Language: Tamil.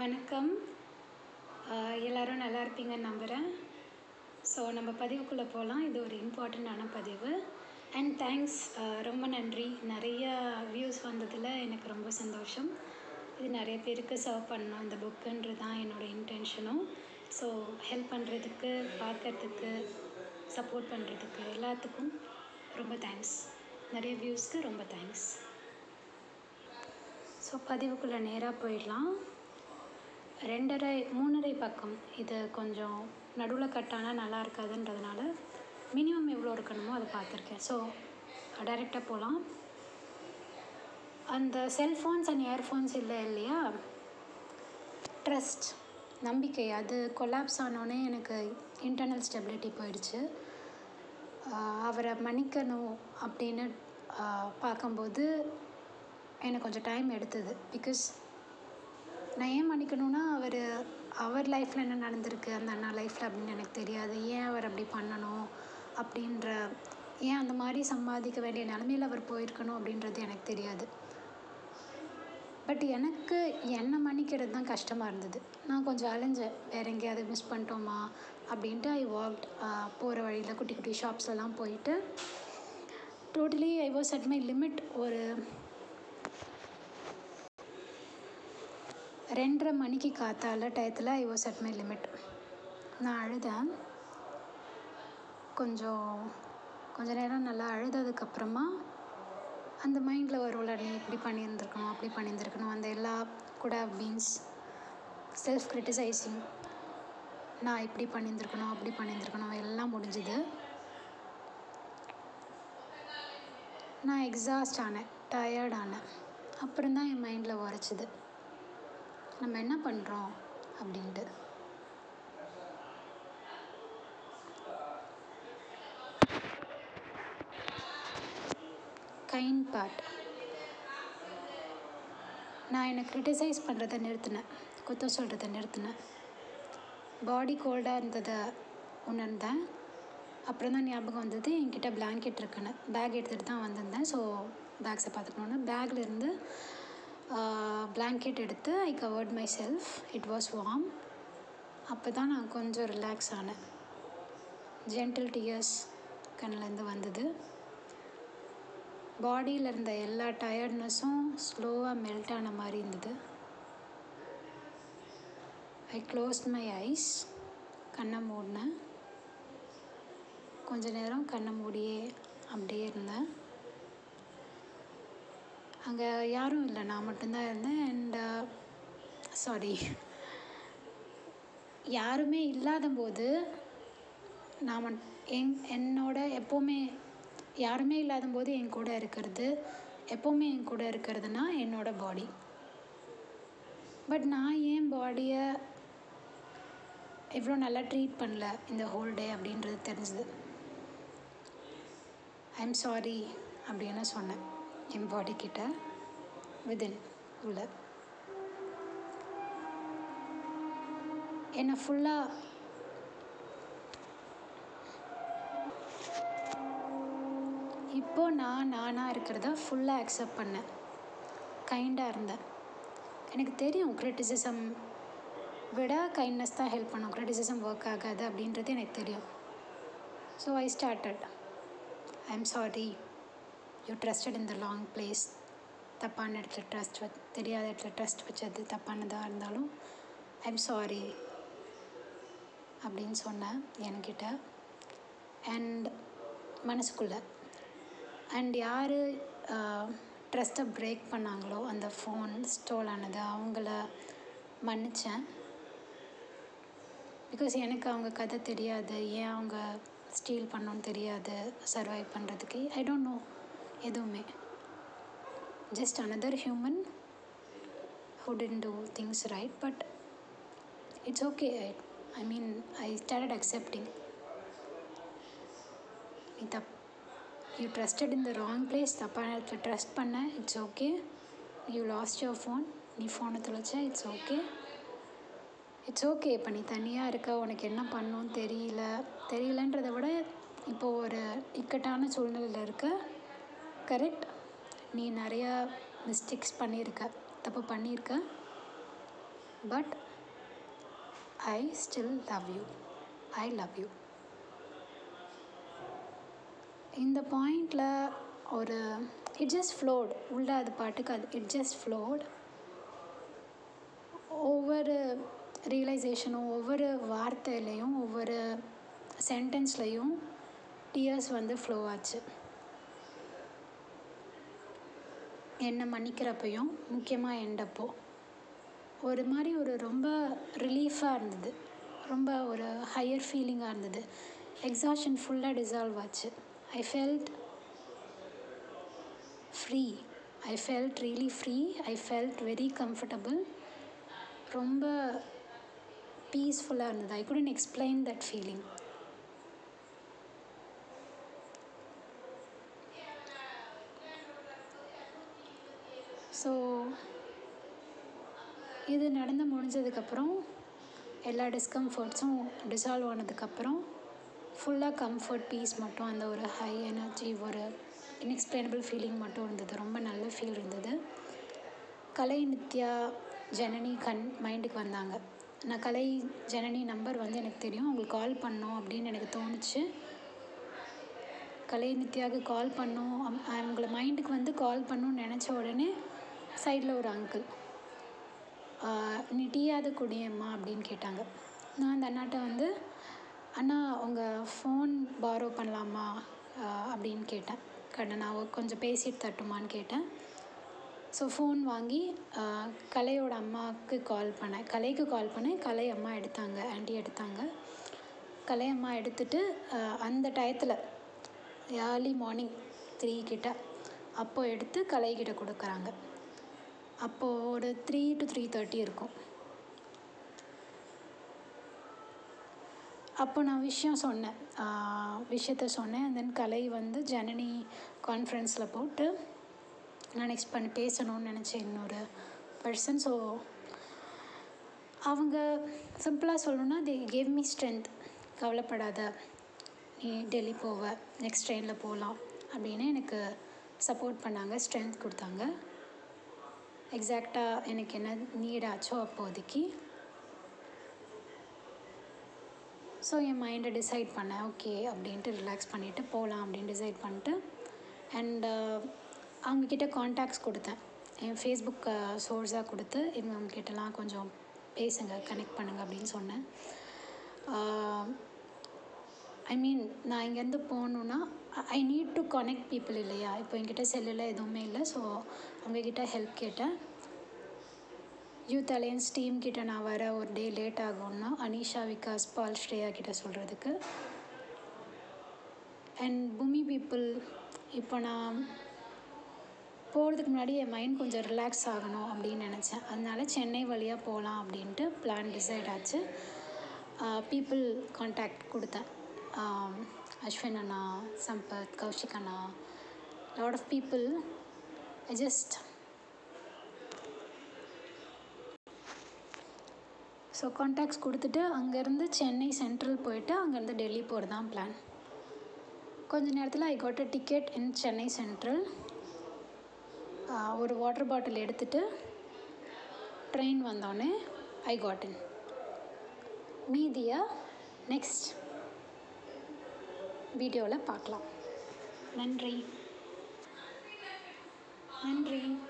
வணக்கம். எல்லோரும் எல்லாரும் நல்லா இருப்பீங்கன்னு நம்புகிறேன் ஸோ நம்ம பதிவுக்குள்ளே போகலாம் இது ஒரு இம்பார்ட்டண்ட்டான பதிவு. அண்ட் தேங்க்ஸ் ரொம்ப நன்றி. நிறைய வியூஸ் வந்ததில் எனக்கு ரொம்ப சந்தோஷம். இது நிறைய பேருக்கு சர்வ் பண்ணணும் இந்த புக்குன்றது தான் என்னோடய இன்டென்ஷனும் ஸோ ஹெல்ப் பண்ணுறதுக்கு பார்க்கறதுக்கு சப்போர்ட் பண்ணுறதுக்கு எல்லாத்துக்கும் ரொம்ப தேங்க்ஸ் நிறைய வியூஸ்க்கு ரொம்ப தேங்க்ஸ் ஸோ பதிவுக்குள்ளே நேராக போயிடலாம். ரெண்டரை மூணரை பக்கம் இது கொஞ்சம் நடுவில் கட்டானா நல்லா இருக்காதுன்றதுனால மினிமம் எவ்வளோ இருக்கணுமோ அதை பார்த்துருக்கேன். ஸோ டைரெக்டாக போகலாம் அந்த செல்ஃபோன்ஸ் அண்ட் இயர்ஃபோன்ஸ் இல்லை இல்லையா? ட்ரஸ்ட் நம்பிக்கை அது கொலாப்ஸ் ஆனோடனே எனக்கு இன்டர்னல் ஸ்டெபிலிட்டி போயிடுச்சு. அவரை மன்னிக்கணும் அப்படின்னு பார்க்கும்போது எனக்கு கொஞ்சம் டைம் எடுத்தது. பிகாஸ் நான் ஏன் மன்னிக்கணும்னா அவர் அவர் லைஃப்பில் என்ன நடந்திருக்கு அந்த அண்ணா லைஃப்பில் அப்படின்னு எனக்கு தெரியாது. ஏன் அவர் அப்படி பண்ணணும் அப்படின்ற ஏன் அந்த மாதிரி சம்பாதிக்க வேண்டிய நிலமையில் அவர் போயிருக்கணும் அப்படின்றது எனக்கு தெரியாது. பட் எனக்கு என்னை மன்னிக்கிறது தான் கஷ்டமாக இருந்தது. நான் கொஞ்சம் அலைஞ்சேன். வேறு எங்கேயாவது மிஸ் பண்ணிட்டோமா அப்படின்ட்டு ஐ வாக் போகிற வழியில் குட்டி குட்டி ஷாப்ஸ் எல்லாம் போயிட்டு totally I was at my limit ஒரு ரெண்டரை மணிக்கு காத்தால டயத்தில் I was at my limit நான் அழுதேன். கொஞ்சம் கொஞ்ச நேரம் நல்லா அழுததுக்கப்புறமா அந்த மைண்டில் வரும்ல நீ இப்படி பண்ணியிருந்துருக்கணும் அப்படி பண்ணியிருந்துருக்கணும். அந்த எல்லா கூட பீன்ஸ் செல்ஃப் கிரிட்டிசைசிங் நான் இப்படி பண்ணியிருந்துருக்கணும் அப்படி பண்ணியிருந்துருக்கணும். எல்லாம் முடிஞ்சுது. நான் எக்ஸாஸ்ட் ஆனேன் டயர்ட் ஆனேன். அப்புறம் தான் என் மைண்டில் உரைச்சிது. நம்ம என்ன பண்ணுறோம் அப்படின்ட்டு. கைண்ட் பார்ட் நான் என்னை க்ரிட்டிசைஸ் பண்ணுறதை நிறுத்தினேன். குத்த சொல்கிறத நிறுத்தினேன். பாடி கோல்டாக இருந்ததை உணர்ந்தேன். அப்புறம் தான் ஞாபகம் வந்தது என்கிட்ட பிளாங்கெட் இருக்குன்னு. பேக் எடுத்துகிட்டு தான் வந்திருந்தேன். ஸோ பேக்ஸை பார்த்துக்கணுன்னு பேக்கில் இருந்து பிளாங்கெட் எடுத்து I covered myself it was warm அப்போ தான் நான் கொஞ்சம் ரிலாக்ஸ் ஆனேன். ஜென்டில் டியர்ஸ் கண்ணிலேருந்து வந்தது. பாடியில் இருந்த எல்லா டயர்ட்னஸும் ஸ்லோவாக மெல்ட் ஆன மாதிரி இருந்தது. ஐ க்ளோஸ் மை ஐஸ் கண்ணை மூடினேன். கொஞ்ச நேரம் கண்ணை மூடியே அப்படியே இருந்தேன். அங்கே யாரும் இல்லை. நான் மட்டும்தான் இருந்தேன். அண்ட் சாரி uh, யாருமே இல்லாத போது நான் மட் என் என்னோட எப்போவுமே யாருமே இல்லாத போது என் கூட இருக்கிறது எப்போவுமே என் கூட இருக்கிறதுனா என்னோட பாடி பட் நான் ஏன் பாடியை இவ்வளோ நல்லா ட்ரீட் பண்ணல இந்த ஹோல் டே அப்படின்றது தெரிஞ்சுது. ஐம் சாரி அப்படின்னு சொன்னேன். என் பாடி கிட்ட விதின் உள்ள. என்னை ஃபுல்லாக இப்போ நான் நானாக இருக்கிறத ஃபுல்லாக அக்செப்ட் பண்ணேன். கைண்டாக இருந்தேன். எனக்கு தெரியும் க்ரிட்டிசிசம் விட கைண்ட்னஸ் தான் ஹெல்ப் பண்ணும். க்ரிட்டிசிசம் ஒர்க் ஆகாது அப்படின்றது எனக்கு தெரியும். So I started I am sorry you trusted in the wrong place தப்பான இடத்துல ட்ரஸ்ட் வ தெரியாத இடத்துல ட்ரஸ்ட் வச்சது தப்பானதாக இருந்தாலும் ஐம் சாரி அப்படின்னு சொன்னேன் என்கிட்ட. அண்ட் மனசுக்குள்ளே. அண்ட் யார் ட்ரஸ்ட்டை பிரேக் பண்ணாங்களோ அந்த ஃபோன் ஸ்டோல் ஆனது அவங்கள மன்னித்தேன் பிகாஸ் எனக்கு அவங்க கதை தெரியாது ஏன் அவங்க ஸ்டீல் பண்ணோன்னு தெரியாது சர்வைவ் பண்ணுறதுக்கு ஐ டோன்ட் நோ எதுவுமே. Just another human who tend to things right but it's okay I mean I started accepting நீ தப் you trusted in the wrong place தப்பான இடத்துல ட்ரஸ்ட் பண்ண it's okay you lost your phone நீ ஃபோனை தொலைச்ச இட்ஸ் ஓகே இட்ஸ் ஓகே இப்போ நீ தனியாக இருக்க உனக்கு என்ன பண்ணணும் தெரியல. தெரியலன்றதை விட இப்போது ஒரு இக்கட்டான சூழ்நிலையில் இருக்க கரெக்ட் நீ நிறையா மிஸ்டேக்ஸ் பண்ணியிருக்க தப்பு பண்ணியிருக்க. But I still love you I love you இந்த பாயிண்டில் ஒரு இட் ஜஸ்ட் ஃப்ளோட் உள்ள அது பாட்டுக்கு அது இட் ஜஸ்ட் ஃப்ளோட் ஒவ்வொரு ரியலைசேஷனும் ஒவ்வொரு வார்த்தையிலையும் ஒவ்வொரு சென்டென்ஸ்லையும் டியர்ஸ் வந்து ஃப்ளோ ஆச்சு. என்னை மன்னிக்கிறப்பையும் முக்கியமாக எண்டப்போ ஒரு மாதிரி ஒரு ரொம்ப ரிலீஃபாக இருந்தது. ரொம்ப ஒரு ஹையர் ஃபீலிங்காக இருந்தது. எக்ஸாஷன் ஃபுல்லாக டிசால்வ் ஆச்சு. I felt free I felt really free I felt very comfortable ரொம்ப பீஸ்ஃபுல்லாக இருந்தது. I couldn't explain that feeling so இது நடந்து முடிஞ்சதுக்கப்புறம் எல்லா டிஸ்கம்ஃபர்ட்ஸும் டிசால்வ் ஆனதுக்கப்புறம் ஃபுல்லாக கம்ஃபர்ட் பீஸ் மட்டும் அந்த ஒரு ஹை எனர்ஜி ஒரு இன்எக்ஸ்பிளைனபிள் ஃபீலிங் மட்டும் இருந்தது. ரொம்ப நல்ல ஃபீல் இருந்தது. கலை நித்யா ஜனனி கண் மைண்டுக்கு வந்தாங்க. நான் கலை ஜனனி நம்பர் வந்து எனக்கு தெரியும். அவங்களுக்கு கால் பண்ணோம் அப்படின்னு எனக்கு தோணுச்சு. கலை நித்யாவுக்கு கால் பண்ணோம். அம்- அவங்கள மைண்டுக்கு வந்து கால் பண்ணணும்னு நினச்ச உடனே சைடில் ஒரு அங்கிள் நீ டீயாவது குடியம்மா அப்படின்னு கேட்டாங்க. நான் அந்த அண்ணாட்ட வந்து அண்ணா உங்கள் ஃபோன் பாரோ பண்ணலாமா? அப்படின்னு கேட்டேன். கடை நான் கொஞ்சம் பேசிட்டு தட்டுமான்னு கேட்டேன். ஸோ ஃபோன் வாங்கி கலையோட அம்மாவுக்கு கால் பண்ணேன். கலைக்கு கால் பண்ணேன். கலை அம்மா எடுத்தாங்க. ஆண்டி எடுத்தாங்க. கலை அம்மா எடுத்துட்டு அந்த டயத்தில் ஏர்லி மார்னிங் த்ரீ கிட்ட அப்போ எடுத்து கலை கொடுக்குறாங்க. அப்போது ஒரு த்ரீ டு த்ரீ தேர்ட்டி இருக்கும். அப்போ நான் விஷயம் சொன்னேன். விஷயத்த சொன்னேன். தென் கலை வந்து ஜனனி கான்ஃபரன்ஸில் போட்டு நான் நெக்ஸ்ட் பண்ணி பேசணும்னு நினச்சேன் இன்னொரு பர்சன் ஸோ அவங்க சிம்பிளாக சொல்லணும்னா தி கேவ் மீ ஸ்ட்ரென்த் கவலைப்படாத. நீ டெல்லி போவ. நெக்ஸ்ட் ட்ரெயினில் போகலாம் அப்படின்னு எனக்கு சப்போர்ட் பண்ணாங்க. ஸ்ட்ரென்த் கொடுத்தாங்க. எக்ஸாக்டாக எனக்கு என்ன நீடாச்சோ அப்போதைக்கு? ஸோ என் மைண்டை டிசைட் பண்ணேன் ஓகே அப்படின்ட்டு ரிலாக்ஸ் பண்ணிவிட்டு போகலாம் அப்படின்னு டிசைட் பண்ணிட்டு அண்ட் uh, அவங்கக்கிட்ட காண்டாக்ட்ஸ் கொடுத்தேன். என் ஃபேஸ்புக் சோர்ஸாக uh, கொடுத்து இவங்க அவங்கக்கிட்டலாம் கொஞ்சம் பேசுங்க கனெக்ட் பண்ணுங்கள் அப்படின்னு சொன்னேன். Uh, ஐ மீன் நான் இங்கேருந்து போகணுன்னா I need to connect people இல்லையா? இப்போ என்கிட்ட செல்லில் எதுவுமே இல்லை ஸோ அவங்கக்கிட்ட ஹெல்ப் கேட்டேன். யூத் அலையன்ஸ் டீம் கிட்ட நான் வர ஒரு டே லேட் ஆகும்னா அனிஷா விகாஸ் பால் ஸ்ரேயா கிட்ட சொல்கிறதுக்கு அண்ட் பூமி பீப்புள் இப்போ நான் போகிறதுக்கு முன்னாடி என் மைண்ட் கொஞ்சம் ரிலாக்ஸ் ஆகணும் அப்படின்னு நினச்சேன். அதனால சென்னை வழியாக போகலாம் அப்படின்ட்டு பிளான் டிசைட் ஆச்சு. பீப்புள் காண்டாக்ட் கொடுத்தேன். அஸ்வின் அண்ணா சம்பத் கௌஷிக் அண்ணா lot of people I just so contacts கொடுத்துட்டு அங்கேருந்து சென்னை சென்ட்ரல் போயிட்டு அங்கேருந்து டெல்லி போகிறது தான் பிளான் கொஞ்ச நேரத்தில் I got a ticket in Chennai central ஒரு வாட்டர் பாட்டில் எடுத்துட்டு ட்ரெயின் வந்தோடனே ஐ காட் இன் மீதியா நெக்ஸ்ட் வீடியோவில் பார்க்கலாம். நன்றி. நன்றி.